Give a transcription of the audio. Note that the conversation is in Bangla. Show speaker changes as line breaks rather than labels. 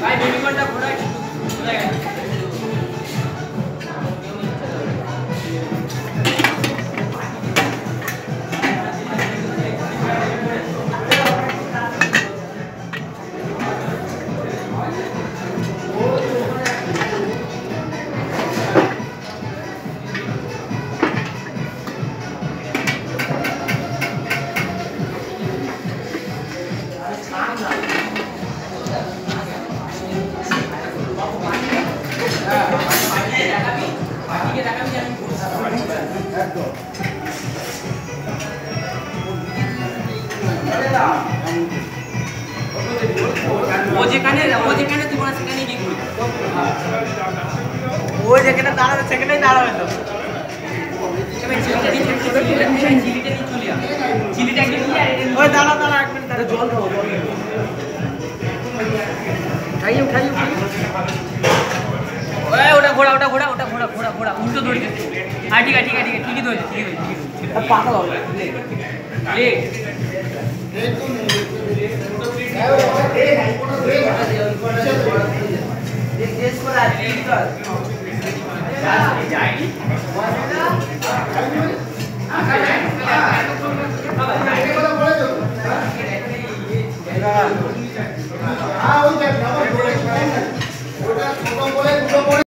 ভাই বেবিকনটা ঘোরা একটু যেখানে ও যেখানে তুমি সেখানে গিয়ে ঘুরবে।
ও যেখানে দাঁড়াবে সেখানেই দাঁড়াবে তো। দাঁড়া দাঁড়া জল খাইও খাইও
ওটা ঘোড়া ওটা ঘোড়া ওটা ঘোড়া ঘোড়া ঘোড়া উল্টো ধরেছে হ্যাঁ ঠিক আছে ঠিক আছে ঠিক আছে ঠিকই ধরেছে ঠিকই ধরেছে। ওটা
ছোট করে
দুটো
করে